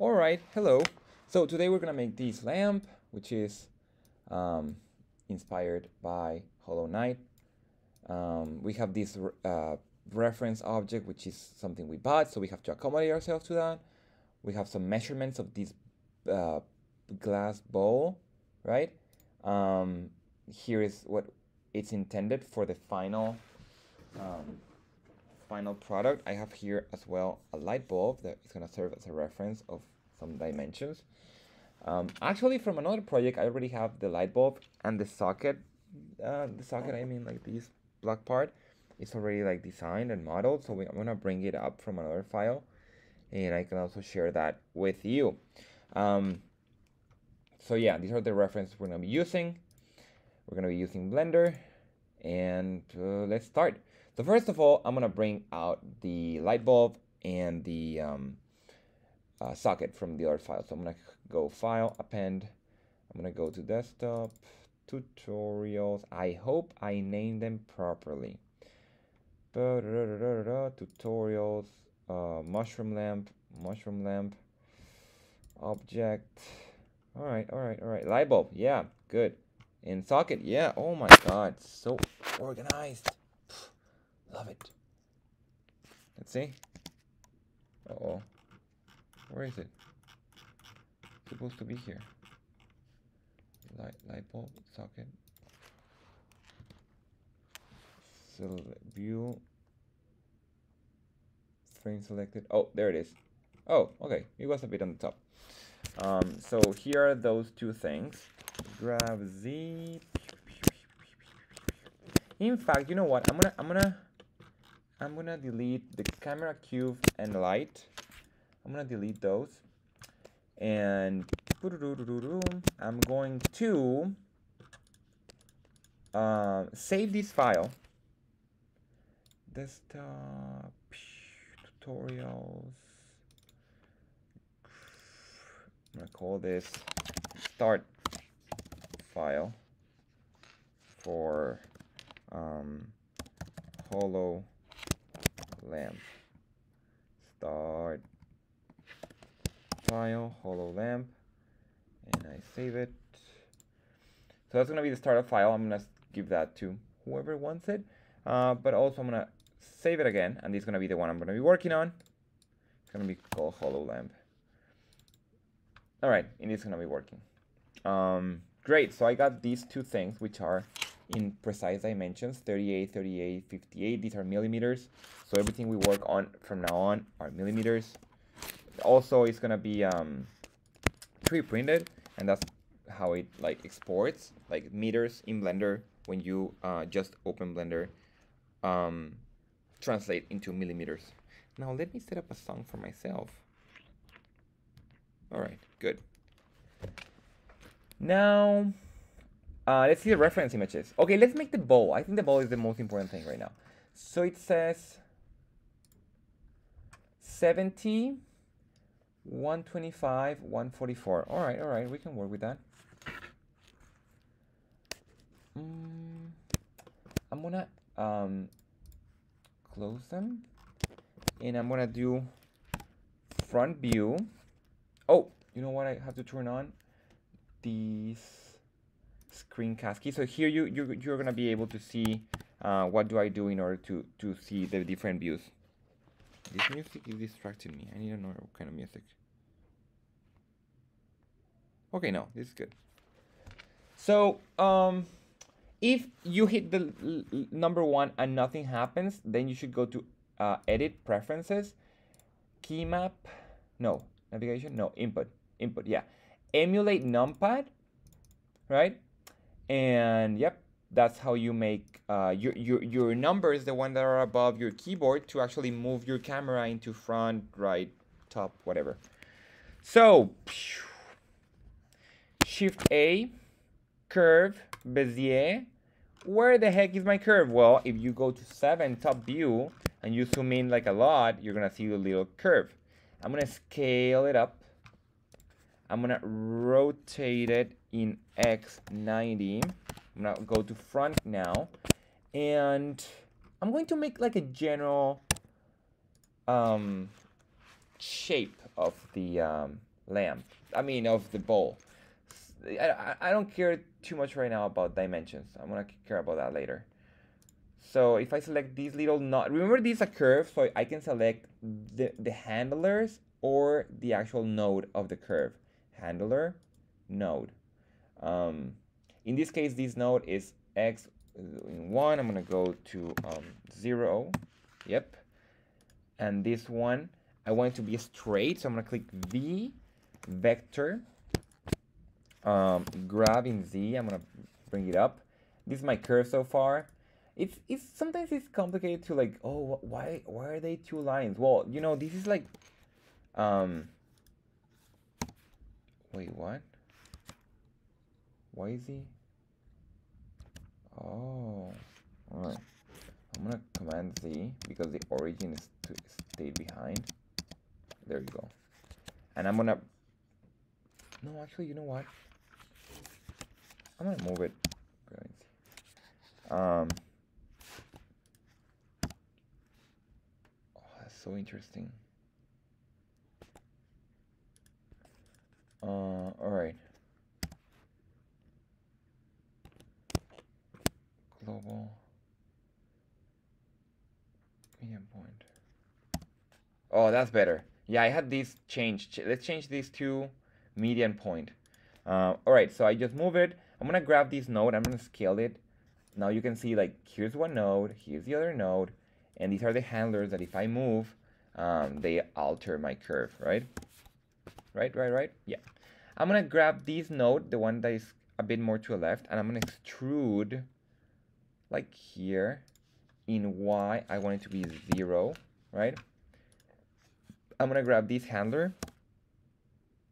All right, hello. So today we're gonna make this lamp, which is um, inspired by Hollow Knight. Um, we have this uh, reference object, which is something we bought, so we have to accommodate ourselves to that. We have some measurements of this uh, glass bowl, right? Um, here is what it's intended for the final um, final product. I have here as well a light bulb that is going to serve as a reference of some dimensions. Um, actually, from another project, I already have the light bulb and the socket. Uh, the socket, I mean, like this black part, it's already like designed and modeled. So we, I'm gonna bring it up from another file, and I can also share that with you. Um, so yeah, these are the references we're gonna be using. We're gonna be using Blender, and uh, let's start. So first of all, I'm gonna bring out the light bulb and the um, uh, socket from the other file. So I'm gonna go File, Append. I'm gonna go to Desktop, Tutorials. I hope I named them properly. Tutorials, uh, Mushroom Lamp, Mushroom Lamp, Object. All right, all right, all right. Light bulb, yeah, good. And socket, yeah. Oh my God, so organized. Love it. Let's see. Uh oh. Where is it? It's supposed to be here. Light light bulb socket. So view frame selected. Oh, there it is. Oh, okay. It was a bit on the top. Um, so here are those two things. Grab Z. In fact, you know what? I'm gonna I'm gonna I'm gonna delete the camera cube and light. I'm gonna delete those. And I'm going to uh, save this file. Desktop tutorials. I'm gonna call this start file for um, hollow lamp. Start file, hollow lamp, and I save it. So that's gonna be the startup file. I'm gonna give that to whoever wants it. Uh, but also I'm gonna save it again, and this is gonna be the one I'm gonna be working on. It's gonna be called hollow lamp. All right, and it's gonna be working. Um, great, so I got these two things, which are in precise dimensions 38 38 58 these are millimeters. So everything we work on from now on are millimeters. Also it's gonna be um, pre-printed and that's how it like exports like meters in blender when you uh, just open blender um, translate into millimeters. Now let me set up a song for myself. All right good. Now uh, let's see the reference images. Okay, let's make the bowl. I think the bowl is the most important thing right now. So it says 70, 125, 144. All right, all right, we can work with that. Mm, I'm gonna um, close them and I'm gonna do front view. Oh, you know what I have to turn on? These screencast key. So here you, you, you're going to be able to see uh, what do I do in order to, to see the different views. This music is distracting me. I need another kind of music. Okay, no, this is good. So, um, if you hit the number one and nothing happens, then you should go to uh, Edit Preferences, Key Map, no, Navigation, no, Input, Input, yeah. Emulate numpad, right? And yep, that's how you make uh, your, your, your numbers, the one that are above your keyboard, to actually move your camera into front, right, top, whatever. So, Shift A, curve, Bezier. Where the heck is my curve? Well, if you go to 7, top view, and you zoom in like a lot, you're going to see the little curve. I'm going to scale it up. I'm going to rotate it in X90. I'm gonna go to front now. And I'm going to make like a general um, shape of the, um, lamp. I mean, of the bowl. I, I don't care too much right now about dimensions. I'm gonna care about that later. So if I select these little not, remember these are curves, so I can select the, the handlers or the actual node of the curve. Handler, node. Um, in this case, this node is x in 1. I'm going to go to um, 0. Yep. And this one, I want it to be straight, so I'm going to click V, vector, um, grab in Z. I'm going to bring it up. This is my curve so far. It's, it's sometimes it's complicated to like, oh, why, why are they two lines? Well, you know, this is like, um, wait, what? Why is he? Oh, alright. I'm gonna command Z because the origin is to stay behind. There you go. And I'm gonna. No, actually, you know what? I'm gonna move it. Um. Oh, that's so interesting. Uh, all right. global median point. Oh, that's better. Yeah, I had these changed. Let's change these to median point. Uh, all right, so I just move it. I'm gonna grab this node. I'm gonna scale it. Now you can see like here's one node, here's the other node, and these are the handlers that if I move, um, they alter my curve, right? Right, right, right. Yeah. I'm gonna grab this node, the one that is a bit more to the left, and I'm gonna extrude like here in y I want it to be 0 right I'm gonna grab this handler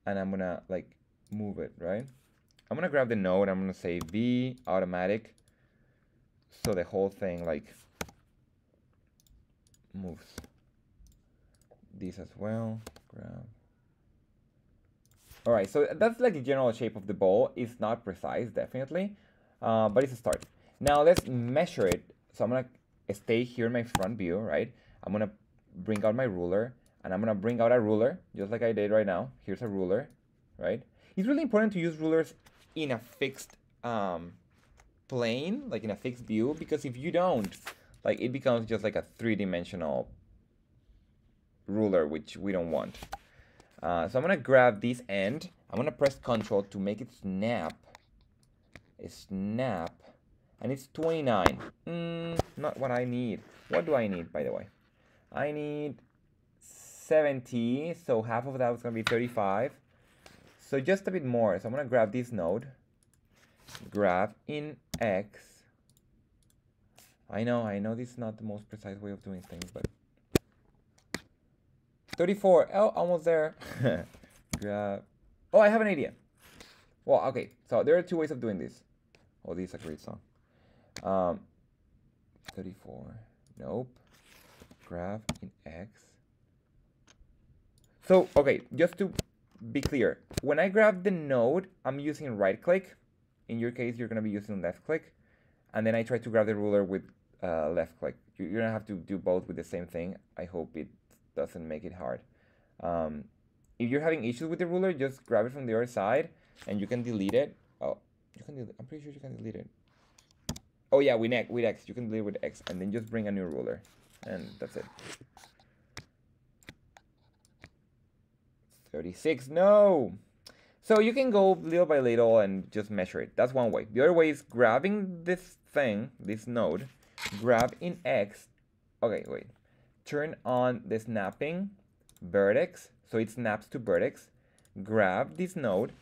and I'm gonna like move it right? I'm gonna grab the node I'm gonna say v automatic so the whole thing like moves. This as well grab. All right so that's like the general shape of the ball. It's not precise definitely uh, but it's a start. Now let's measure it. So I'm gonna stay here in my front view, right? I'm gonna bring out my ruler and I'm gonna bring out a ruler just like I did right now. Here's a ruler, right? It's really important to use rulers in a fixed um, plane, like in a fixed view, because if you don't, like it becomes just like a three-dimensional ruler, which we don't want. Uh, so I'm gonna grab this end. I'm gonna press Control to make it snap. Snap and it's 29. Mm, not what I need. What do I need, by the way? I need 70, so half of that was going to be 35. So just a bit more. So I'm going to grab this node, grab in X. I know, I know this is not the most precise way of doing things, but 34. Oh, almost there. grab. Oh, I have an idea. Well, okay. So there are two ways of doing this. Oh, this is a great song. Um, 34. Nope. Graph in X. So, okay, just to be clear, when I grab the node, I'm using right click. In your case, you're going to be using left click. And then I try to grab the ruler with uh, left click. You, you don't have to do both with the same thing. I hope it doesn't make it hard. Um, if you're having issues with the ruler, just grab it from the other side and you can delete it. Oh, you can delete, I'm pretty sure you can delete it. Oh yeah, with X, with X. You can delete with X, and then just bring a new ruler, and that's it. 36, no! So you can go little by little and just measure it. That's one way. The other way is grabbing this thing, this node, grab in X. Okay, wait. Turn on the snapping vertex, so it snaps to vertex. Grab this node,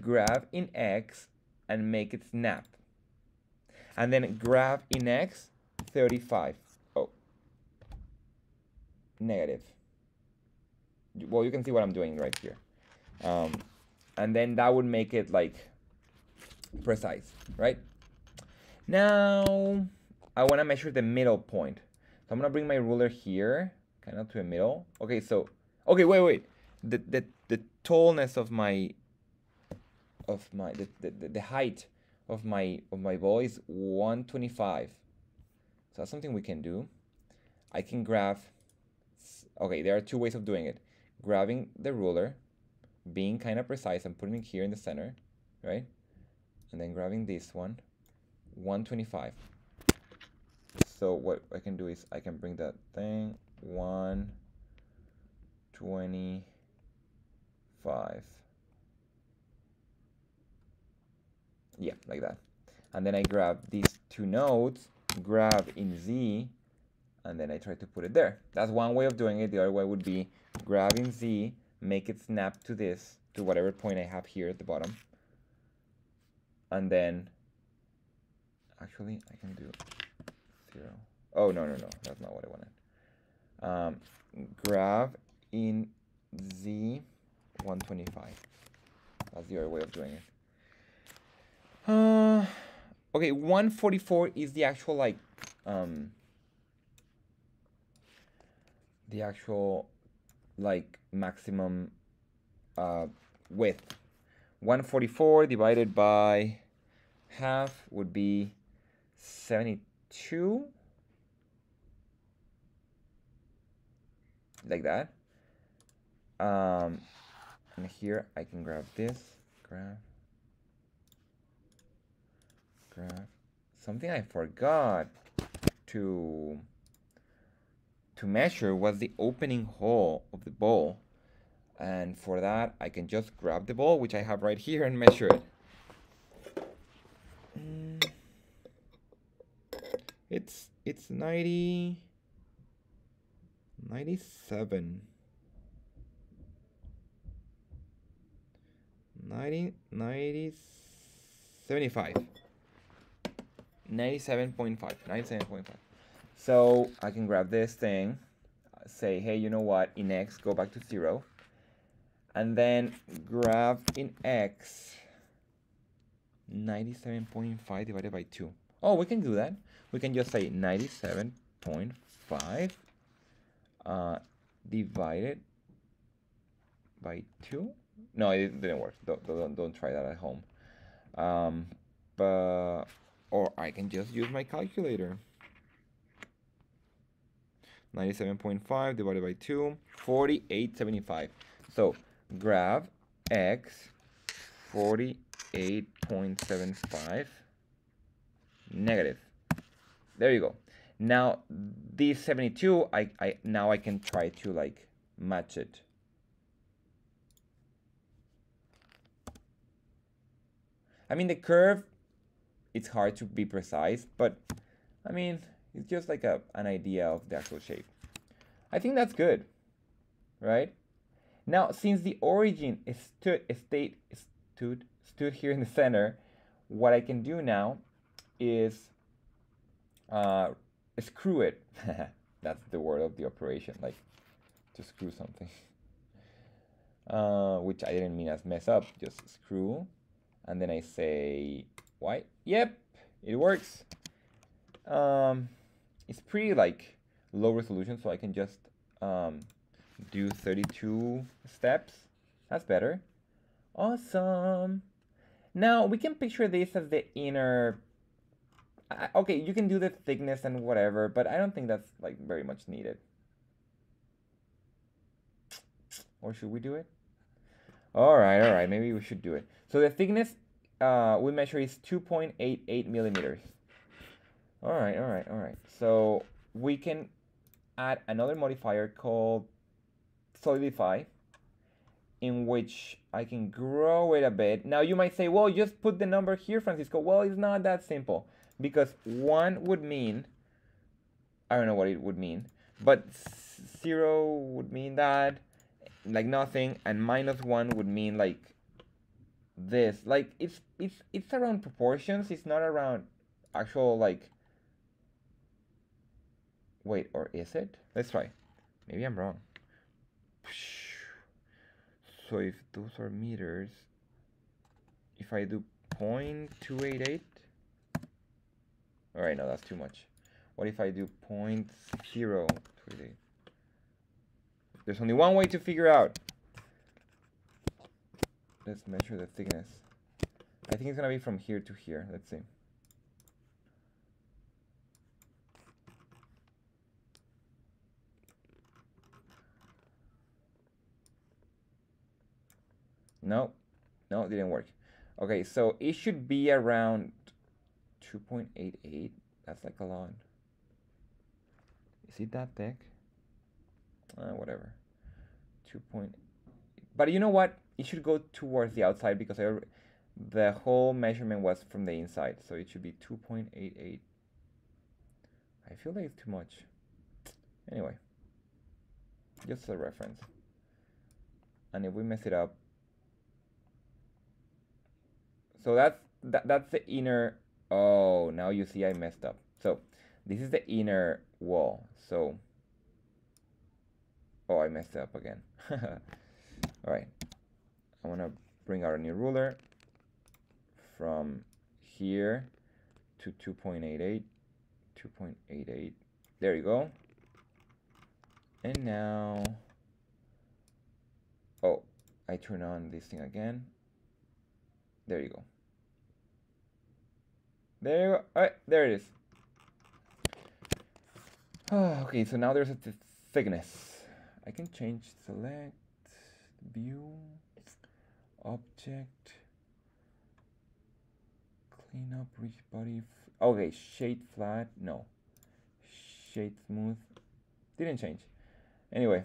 grab in X, and make it snap and then grab in X 35. Oh, negative. Well, you can see what I'm doing right here. Um, and then that would make it like precise, right? Now, I want to measure the middle point. So I'm to bring my ruler here, kind of to the middle. Okay, so, okay, wait, wait. The, the, the tallness of my, of my, the, the, the height of my of my ball is 125 so that's something we can do I can graph, okay there are two ways of doing it grabbing the ruler being kind of precise and putting it here in the center, right? And then grabbing this one, 125. So what I can do is I can bring that thing 125. Yeah, like that. And then I grab these two nodes, grab in Z, and then I try to put it there. That's one way of doing it. The other way would be grabbing Z, make it snap to this, to whatever point I have here at the bottom. And then, actually, I can do zero. Oh, no, no, no, that's not what I wanted. Um, grab in Z 125. That's the other way of doing it. Uh, okay, 144 is the actual, like, um, the actual like maximum uh, width. 144 divided by half would be 72 like that. Um, and here I can grab this. Grab. Grab. Something I forgot to to measure was the opening hole of the ball. And for that, I can just grab the ball, which I have right here, and measure it. Mm. It's it's 90 97 90 90 75 97.5 97.5 so I can grab this thing, say, hey, you know what, in x, go back to 0, and then grab in x 97.5 divided by 2. Oh, we can do that. We can just say 97.5 uh, divided by 2. No, it didn't work. Don't, don't, don't try that at home. Um, but, or I can just use my calculator. 97.5 divided by 2, 48.75. So grab x 48.75 negative. There you go. Now this 72, I, I now I can try to like match it. I mean the curve, it's hard to be precise, but I mean it's just like a, an idea of the actual shape. I think that's good, right? Now, since the origin is stood, state, stood, stood here in the center, what I can do now is uh, screw it. that's the word of the operation, like to screw something. Uh, which I didn't mean as mess up, just screw. And then I say, why? Yep, it works. Um, it's pretty like low resolution, so I can just um, do 32 steps. That's better. Awesome. Now we can picture this as the inner. Uh, okay, you can do the thickness and whatever, but I don't think that's like very much needed. Or should we do it? All right, all right. Maybe we should do it. So the thickness uh, we measure is 2.88 millimeters. All right, all right, all right. So we can add another modifier called solidify in which I can grow it a bit. Now you might say, well, just put the number here, Francisco. Well, it's not that simple because one would mean, I don't know what it would mean, but zero would mean that, like nothing, and minus one would mean like this. Like it's it's it's around proportions. It's not around actual like Wait, or is it? Let's try. Maybe I'm wrong. So if those are meters, if I do 0.288, all right, no, that's too much. What if I do 0.038? There's only one way to figure out. Let's measure the thickness. I think it's gonna be from here to here. Let's see. No, no, it didn't work. Okay, so it should be around 2.88. That's like a lot. Is it that thick? Uh, whatever. 2. Point, but you know what? It should go towards the outside because I, the whole measurement was from the inside. So it should be 2.88. I feel like it's too much. Anyway, just a reference. And if we mess it up, so that's that, that's the inner. Oh, now you see I messed up. So this is the inner wall. So oh, I messed up again. All right, I want to bring out a new ruler from here to 2.88, 2.88. There you go. And now, oh, I turn on this thing again. There you go. There you go. All right, there it is. Oh, okay, so now there's a th thickness. I can change select, view, object, clean up, reach body. okay, shade flat, no. Shade smooth, didn't change. Anyway,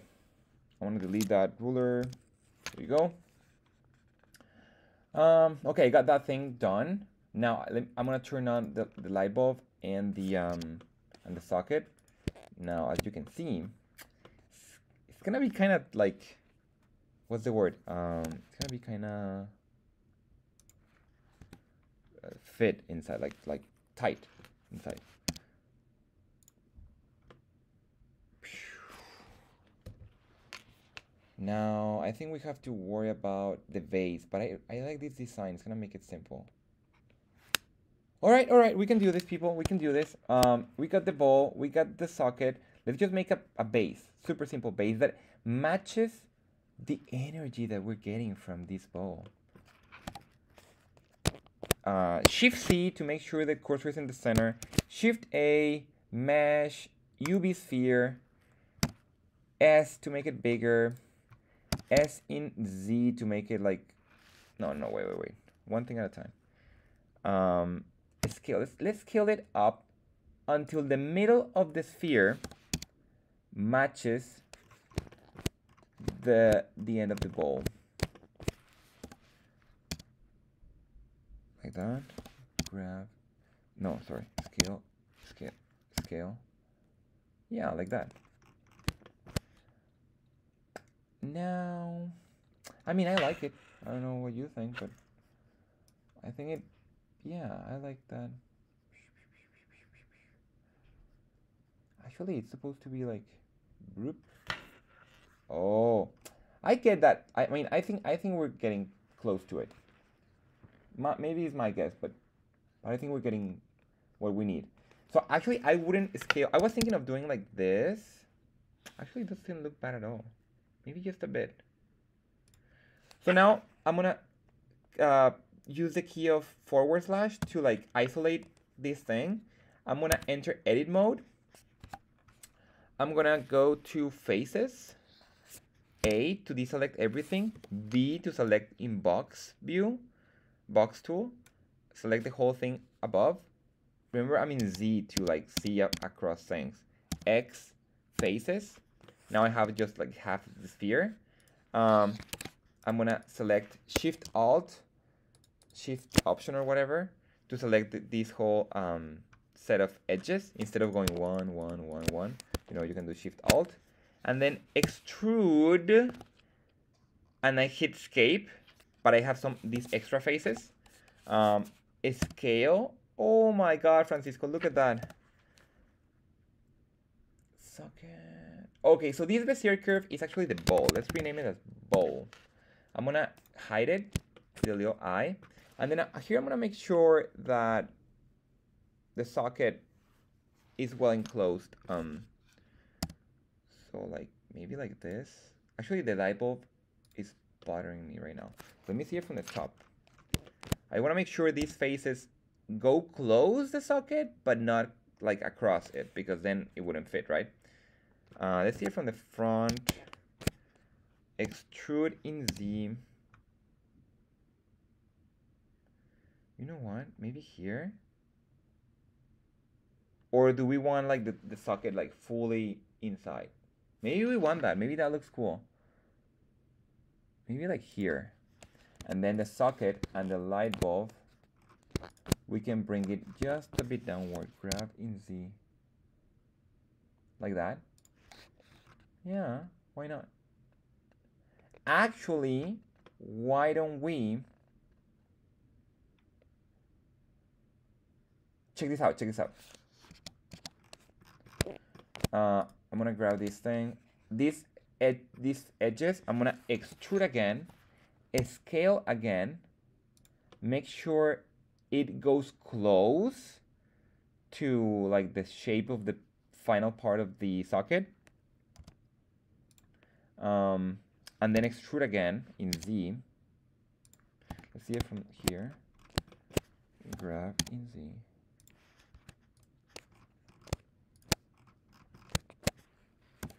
I want to delete that ruler. There you go. Um, okay, got that thing done. Now I'm gonna turn on the, the light bulb and the um, and the socket. Now, as you can see, it's, gonna be kind of like, what's the word? Um, it's gonna be kind of uh, fit inside, like like tight inside. Now, I think we have to worry about the vase, but I, I like this design. It's to make it simple. All right, all right, we can do this, people. We can do this. Um, we got the ball, we got the socket. Let's just make a, a base, super simple base that matches the energy that we're getting from this ball. Uh, Shift C to make sure the cursor is in the center. Shift A, mesh, UV sphere. S to make it bigger. S in Z to make it like, no, no, wait, wait, wait. One thing at a time. Um, scale, let's, let's scale it up until the middle of the sphere matches the, the end of the ball. Like that. Grab. No, sorry. Scale, scale, scale. Yeah, like that. Now, I mean, I like it. I don't know what you think, but I think it, yeah, I like that. Actually, it's supposed to be like group. Oh, I get that. I mean, I think I think we're getting close to it. My, maybe it's my guess, but, but I think we're getting what we need. So actually, I wouldn't scale. I was thinking of doing like this. Actually, it doesn't look bad at all maybe just a bit. So now I'm gonna uh, use the key of forward slash to like isolate this thing. I'm gonna enter edit mode. I'm gonna go to faces, A to deselect everything, B to select in box view, box tool, select the whole thing above. Remember I'm in Z to like see across things. X faces, now I have just like half the sphere. Um, I'm gonna select Shift Alt, Shift Option or whatever to select th this whole um, set of edges instead of going one, one, one, one. You know, you can do Shift Alt and then extrude and I hit escape, but I have some these extra faces. Um, scale. Oh my God, Francisco, look at that. Okay, so this Bezier curve is actually the ball. Let's rename it as ball. I'm gonna hide it, the little I. And then uh, here I'm gonna make sure that the socket is well enclosed. Um, so like, maybe like this. Actually, the light bulb is bothering me right now. Let me see it from the top. I wanna make sure these faces go close the socket, but not like across it, because then it wouldn't fit, right? Uh, let's see it from the front. Extrude in Z. You know what? Maybe here? Or do we want like the, the socket like fully inside? Maybe we want that. Maybe that looks cool. Maybe like here. And then the socket and the light bulb, we can bring it just a bit downward. Grab in Z. Like that. Yeah, why not? Actually, why don't we check this out, check this out. Uh, I'm gonna grab this thing. This ed these edges, I'm gonna extrude again, scale again, make sure it goes close to like the shape of the final part of the socket. Um, and then extrude again in Z. Let's see it from here. Grab in Z.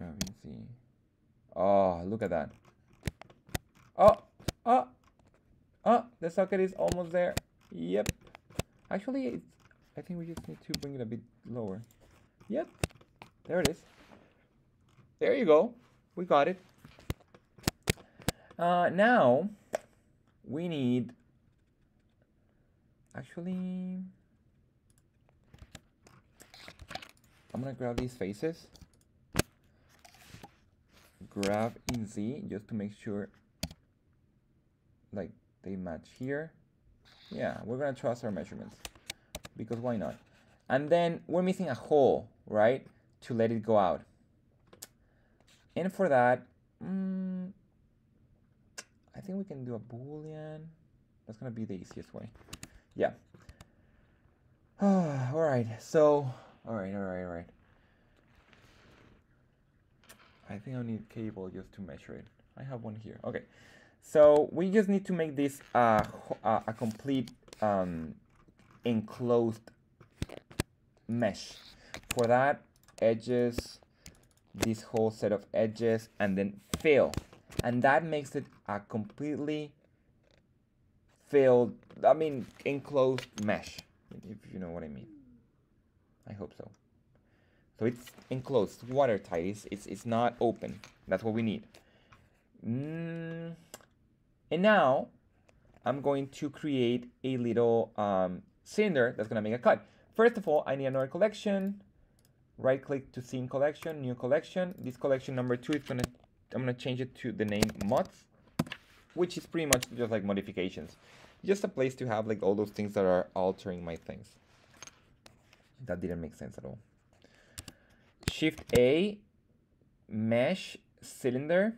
Z. Oh, look at that. Oh, oh, oh, the socket is almost there. Yep. Actually, it's, I think we just need to bring it a bit lower. Yep, there it is. There you go. We got it. Uh, now, we need, actually, I'm gonna grab these faces, grab in Z just to make sure like they match here. Yeah, we're gonna trust our measurements because why not? And then we're missing a hole, right? To let it go out. And for that, mm, I think we can do a boolean. That's gonna be the easiest way. Yeah. all right. So, all right, all right, all right. I think I need cable just to measure it. I have one here. Okay. So we just need to make this uh, uh, a complete um, enclosed mesh. For that, edges, this whole set of edges, and then fill and that makes it a completely filled i mean enclosed mesh if you know what i mean i hope so so it's enclosed watertight it's, it's, it's not open that's what we need mm. and now i'm going to create a little um, cylinder that's going to make a cut first of all i need another collection right click to scene collection new collection this collection number two is going to I'm going to change it to the name mods, which is pretty much just like modifications. Just a place to have like all those things that are altering my things. That didn't make sense at all. Shift A, mesh cylinder.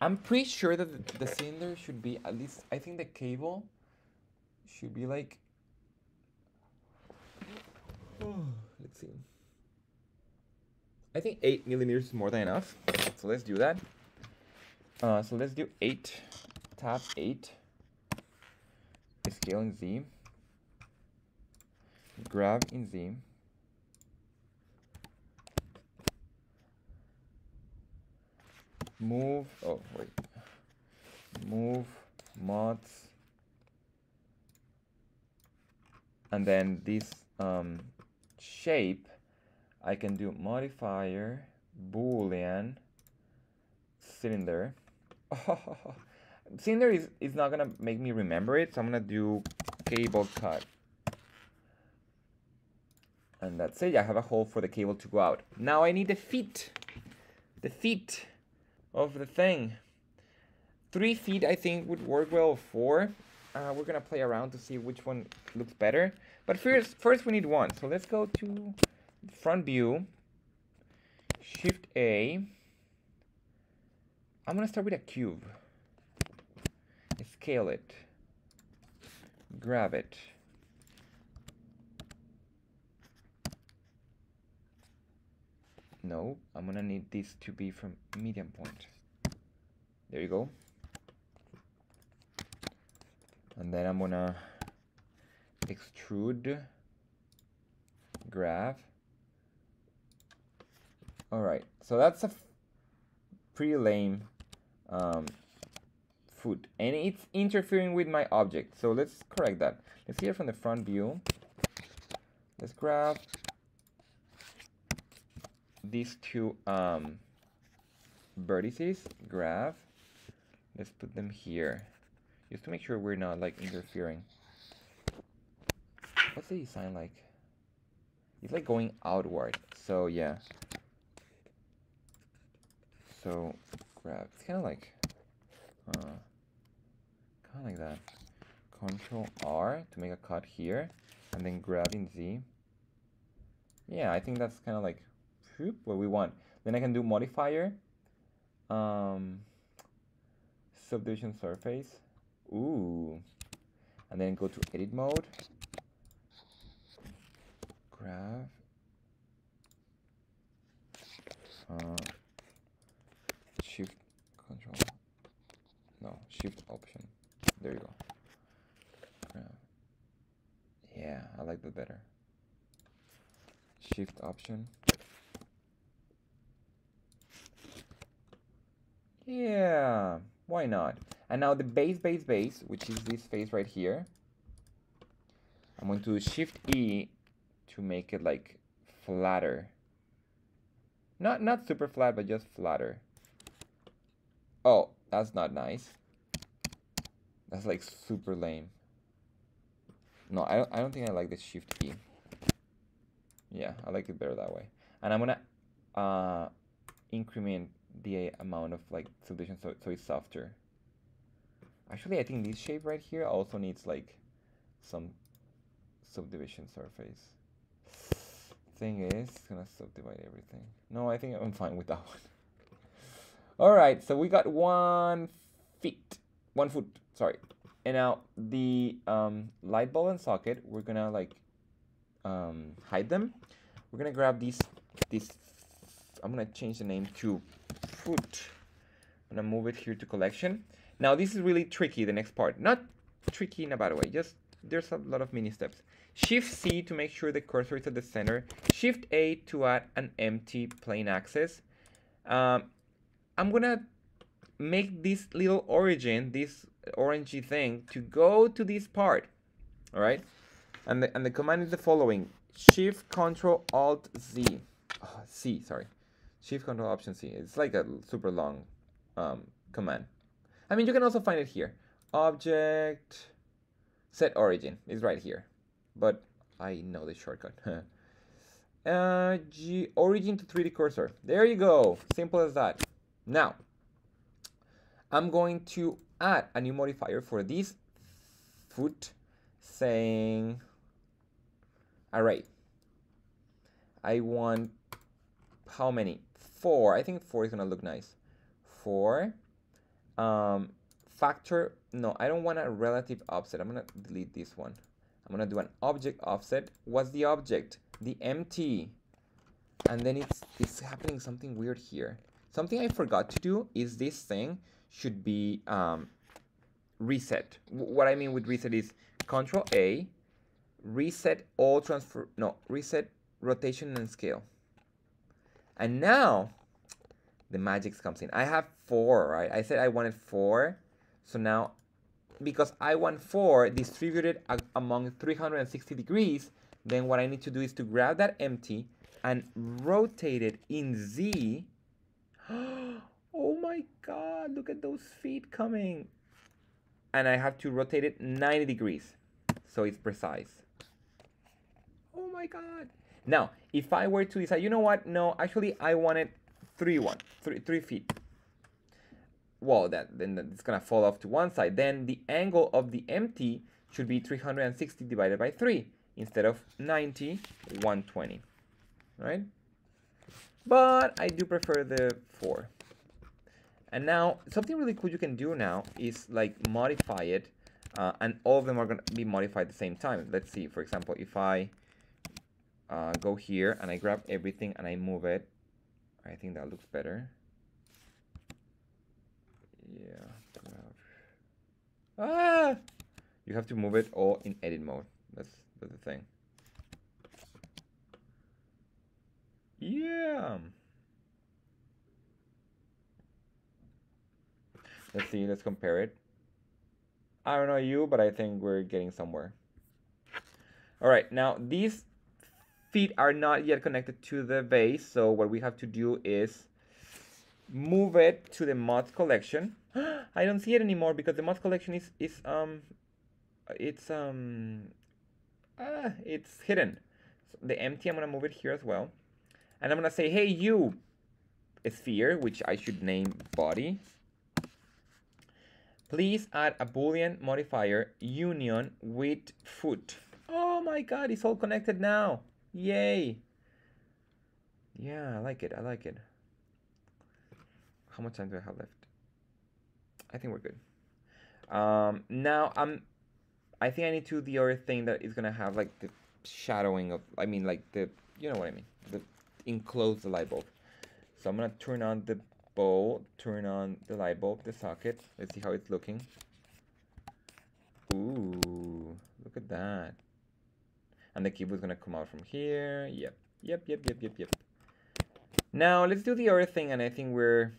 I'm pretty sure that the, cylinder should be at least, I think the cable should be like, oh, let's see. I think 8 millimeters is more than enough. So let's do that. Uh, so let's do 8, tab 8, scale in Z, grab in Z, move, oh wait, move mods, and then this um, shape I can do modifier, boolean, cylinder. cylinder is, is not gonna make me remember it, so I'm gonna do cable cut. And that's it, I have a hole for the cable to go out. Now I need the feet, the feet of the thing. Three feet I think would work well, four. Uh, we're gonna play around to see which one looks better. But first, first we need one. So let's go to front view, shift A. I'm gonna start with a cube. Scale it. Grab it. No, I'm gonna need this to be from median point. There you go. And then I'm gonna extrude, graph, all right, so that's a pretty lame um, foot and it's interfering with my object. So let's correct that. Let's it from the front view. Let's grab these two um, vertices, grab. Let's put them here just to make sure we're not like interfering. What's the design like? It's like going outward. So yeah. So grab. It's kind of like, uh, kind of like that. Control R to make a cut here, and then grabbing Z. Yeah, I think that's kind of like what we want. Then I can do modifier, um, subdivision surface. Ooh, and then go to edit mode. Grab. Uh, shift control. No, shift option. There you go. Yeah, I like that better. Shift option. Yeah, why not? And now the base, base, base, which is this face right here. I'm going to shift E to make it like flatter. Not, not super flat, but just flatter. Oh, that's not nice. That's like super lame. No, I don't, I don't think I like the shift E. Yeah, I like it better that way. And I'm gonna uh, increment the amount of like subdivision so, so it's softer. Actually, I think this shape right here also needs like some subdivision surface. Thing is, it's gonna subdivide everything. No, I think I'm fine with that one. All right, so we got one feet, one foot, sorry. And now the um, light bulb and socket, we're gonna like um, hide them. We're gonna grab these, this, I'm gonna change the name to foot. I'm gonna move it here to collection. Now this is really tricky, the next part. Not tricky in a bad way, just there's a lot of mini steps. Shift C to make sure the cursor is at the center. Shift A to add an empty plain axis. Um, I'm gonna make this little origin, this orangey thing, to go to this part. All right, and the and the command is the following: Shift Control Alt Z, oh, C, sorry, Shift Control Option C. It's like a super long um, command. I mean, you can also find it here. Object set origin is right here, but I know the shortcut. uh, G origin to 3D cursor. There you go. Simple as that. Now, I'm going to add a new modifier for this foot saying array. I want how many? Four. I think four is gonna look nice. Four. Um, factor. No, I don't want a relative offset. I'm gonna delete this one. I'm gonna do an object offset. What's the object? The empty. And then it's it's happening something weird here. Something I forgot to do is this thing should be um, reset. W what I mean with reset is Control A, reset all transfer, no, reset rotation and scale. And now the magic comes in. I have four, right? I said I wanted four. So now, because I want four distributed among 360 degrees, then what I need to do is to grab that empty and rotate it in Z oh my god, look at those feet coming. And I have to rotate it 90 degrees so it's precise. Oh my god. Now, if I were to decide, you know what? No, actually I wanted three one, three, three feet. Well, that then it's gonna fall off to one side. Then the angle of the empty should be 360 divided by 3 instead of 90, 120, right? but I do prefer the 4. And now, something really cool you can do now is like modify it, uh, and all of them are to be modified at the same time. Let's see, for example, if I uh, go here and I grab everything and I move it, I think that looks better. Yeah. Ah! You have to move it all in edit mode. That's, that's the thing. Yeah. Let's see, let's compare it. I don't know you, but I think we're getting somewhere. All right, now these feet are not yet connected to the vase, so what we have to do is move it to the mods collection. I don't see it anymore because the mods collection is is um it's um uh, it's hidden. So the empty, I'm gonna move it here as well, and I'm gonna say, hey you, sphere, which I should name body. Please add a boolean modifier union with foot. Oh my god, it's all connected now. Yay. Yeah, I like it. I like it. How much time do I have left? I think we're good. Um, now I'm, I think I need to do the other thing that is gonna have like the shadowing of, I mean like the, you know what I mean, the enclose the light bulb. So I'm gonna turn on the bowl, turn on the light bulb, the socket. Let's see how it's looking. Ooh, look at that. And the keyboard's gonna come out from here. Yep, yep, yep, yep, yep, yep. Now let's do the other thing and I think we're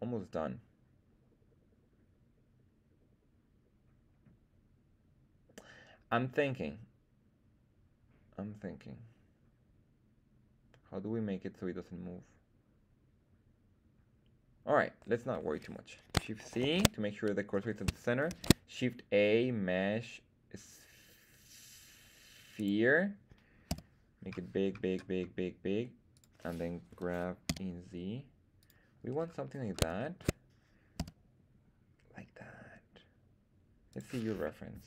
almost done. I'm thinking. I'm thinking. How do we make it so it doesn't move? All right, let's not worry too much. Shift C to make sure the cursor is at the center. Shift A, mesh, sphere. Make it big, big, big, big, big. And then grab in Z. We want something like that. Like that. Let's see your reference.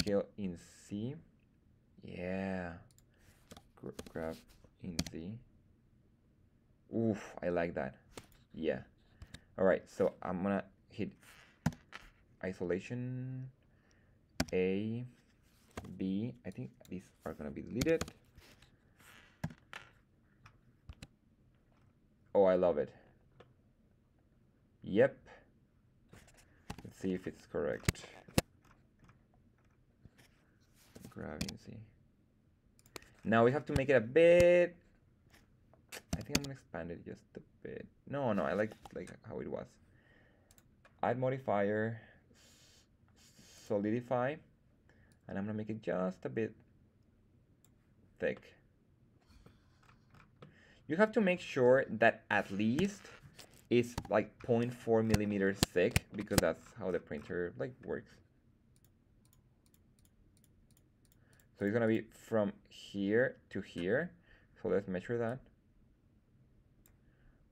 Scale in C. Yeah. Gr grab in Z. Oof, I like that. Yeah. All right, so I'm gonna hit isolation A, B. I think these are gonna be deleted. Oh, I love it. Yep. Let's see if it's correct. Gravity. Now we have to make it a bit. I think I'm gonna expand it just a bit. No, no, I like like how it was. Add modifier, solidify, and I'm gonna make it just a bit thick. You have to make sure that at least it's like 0.4 millimeters thick because that's how the printer like works. So it's gonna be from here to here. So let's measure that.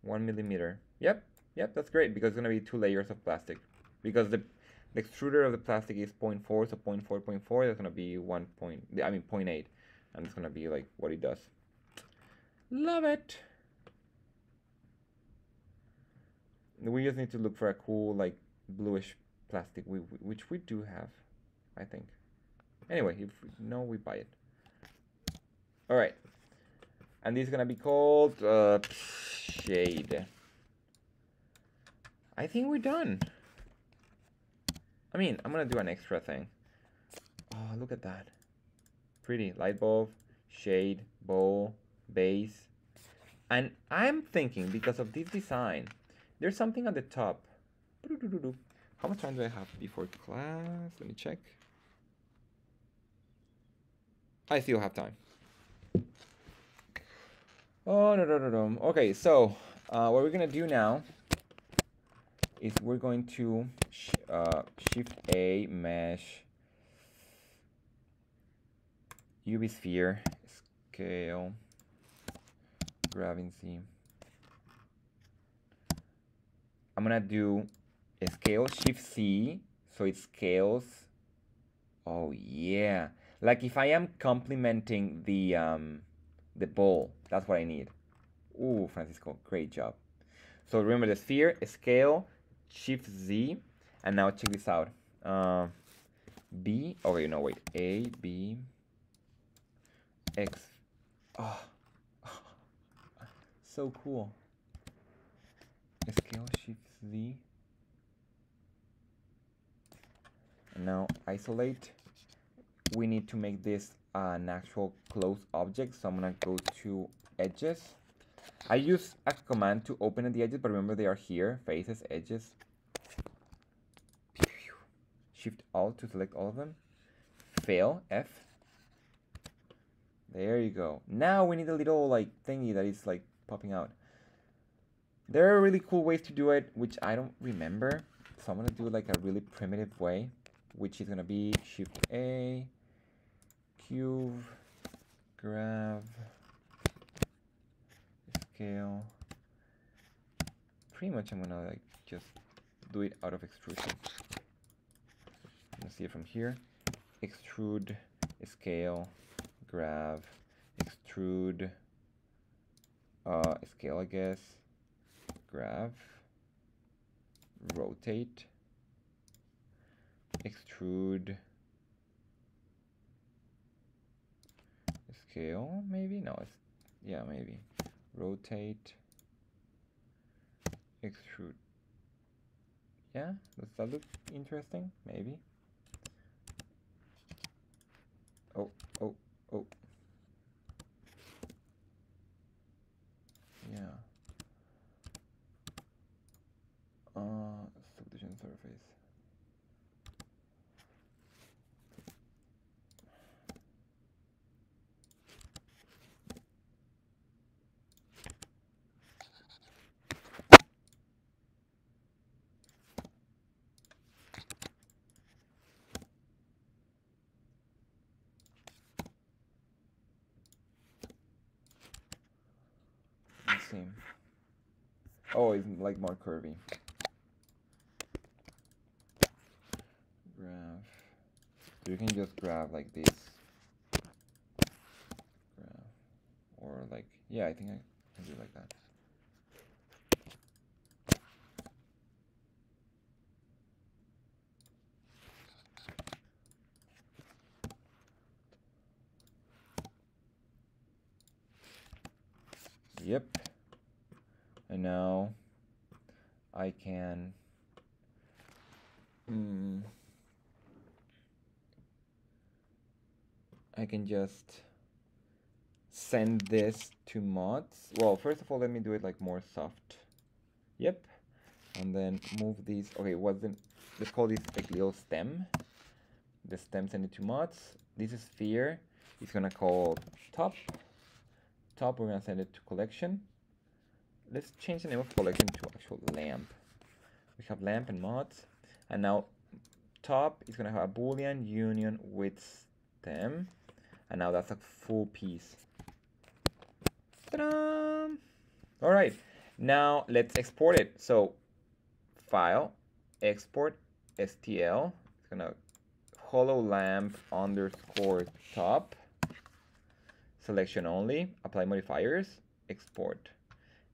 One millimeter. Yep, yep, that's great because it's gonna be two layers of plastic. Because the, the extruder of the plastic is 0.4, so 0.4, 0.4, that's gonna be 1 point, I mean 0.8. And it's gonna be like what it does. Love it. We just need to look for a cool like bluish plastic, we, which we do have, I think. Anyway, if we know, we buy it. All right. And this is going to be called uh, Shade. I think we're done. I mean, I'm to do an extra thing. Oh, look at that. Pretty. Light bulb, shade, bowl, base. And I'm thinking, because of this design, there's something at the top. How much time do I have before class? Let me check. I still have time. Oh, no, no, no, no. Okay, so uh, what we're going to do now is we're going to uh, shift A, mesh, UV sphere, scale, gravity. I'm to do a scale, shift C, so it scales. Oh, yeah. Like if I am complementing the um, the ball, that's what I need. Ooh, Francisco, great job. So remember the sphere, scale, shift Z, and now check this out. Uh, B, okay, no, wait, A, B, X. Oh, so cool. Scale, shift Z. And now isolate we need to make this an actual closed object. So I'm gonna go to edges I use a command to open the edges, but remember they are here, faces, edges. Shift Alt to select all of them. Fail, F. There you go. Now we need a little like thingy that is like popping out. There are really cool ways to do it, which I don't remember. So I'm gonna do like a really primitive way, which is gonna be Shift A, cube, Grab, scale. Pretty much I'm gonna like just do it out of extrusion. I'm see it from here. Extrude, scale, grav, extrude, uh, scale, I guess, grav, rotate, extrude, scale, maybe? No, it's, yeah, maybe. Rotate, extrude. Yeah, does that look interesting? Maybe. Oh, oh, oh. Yeah. Uh, subdivision surface. Let's see. Oh, it's like more curvy. Graph. You can just grab like this. Graph. Or like, yeah, I think I can do like that. Yep. And now I can mm, I can just send this to mods. Well, first of all, let me do it like more soft. Yep. And then move these. Okay, what's the let's call this like little stem. The stem send it to mods. This is sphere. It's gonna call top. Top, we're gonna send it to collection let's change the name of collection to actual lamp. We have lamp and mods. And now top is going to have a boolean union with stem. And now that's a full piece. Ta-da! All right. Now let's export it. So file, export, STL. It's going to hollow lamp underscore top. Selection only. Apply modifiers. Export.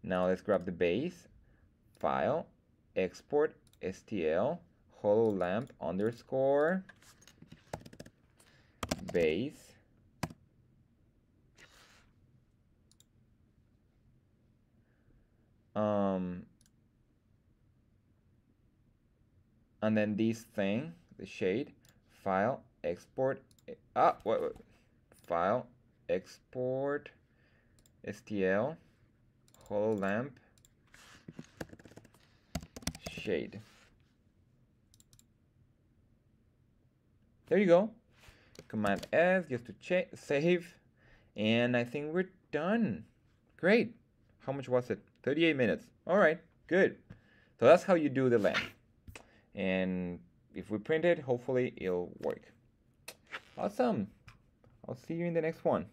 Now let's grab the base, file, export, STL, hollow lamp underscore, base, um, and then this thing, the shade, file, export, ah, what file, export, STL, hollow lamp shade. There you go. Command S just to save. And I think we're done. Great. How much was it? 38 minutes. All right, good. So that's how you do the lamp. And if we print it, hopefully it'll work. Awesome. I'll see you in the next one.